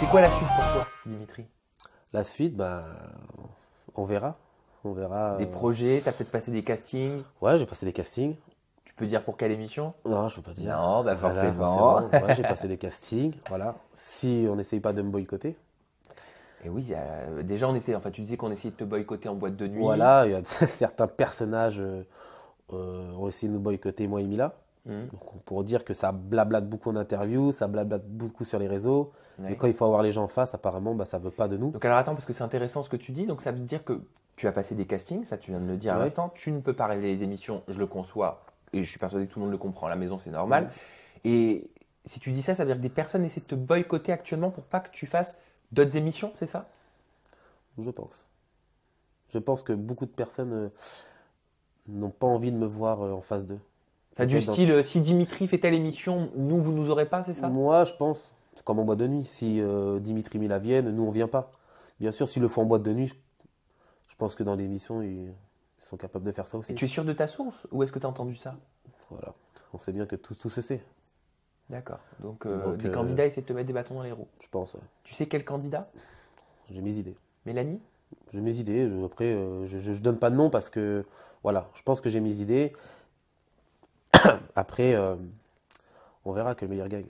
C'est quoi la suite pour toi, Dimitri? La suite, bah, on verra. On verra. Des euh, projets, tu as peut-être passé des castings? Ouais, j'ai passé des castings. Tu peux dire pour quelle émission? Non, je peux pas dire. Non, bah forcément. Ouais, j'ai passé des castings. Voilà. Si on n'essaye pas de me boycotter. Et oui, euh, déjà on essaie. Enfin, tu disais qu'on essayait de te boycotter en boîte de nuit. Voilà, il y a certains personnages euh, ont essayé de nous boycotter, moi et Mila. Mhm. Donc, on pourrait dire que ça blablate beaucoup en interview, ça blablate beaucoup sur les réseaux. Mais quand il faut avoir les gens en face, apparemment, bah, ça veut pas de nous. Donc alors attends, parce que c'est intéressant ce que tu dis. Donc ça veut dire que tu as passé des castings, ça tu viens de le dire à Ouais. l'instant. Tu ne peux pas révéler les émissions, je le conçois. Et je suis persuadé que tout le monde le comprend. À la maison, c'est normal. Mhm. Et si tu dis ça, ça veut dire que des personnes essaient de te boycotter actuellement pour pas que tu fasses d'autres émissions, c'est ça? Je pense. Je pense que beaucoup de personnes euh, n'ont pas envie de me voir euh, en face d'eux. Enfin, du dans- style, euh, si Dimitri fait telle émission, nous, vous nous aurez pas, c'est ça? Moi, je pense, c'est comme en boîte de nuit. Si euh, Dimitri Mila viennent, nous, on vient pas. Bien sûr, s'ils le font en boîte de nuit, je, je pense que dans l'émission, ils, ils sont capables de faire ça aussi. Et tu es sûr de ta source Ou est-ce que tu as entendu ça? Voilà. On sait bien que tout, tout se sait, D'accord. Donc, euh, Donc, des euh, candidats essaient de te mettre des bâtons dans les roues. je pense. ouais. Tu sais quel candidat? J'ai mes idées. Mélanie? J'ai mes idées. Je- après, euh, je, je donne pas de nom parce que, voilà, je pense que j'ai mes idées. Après, euh, on verra que le meilleur gagne.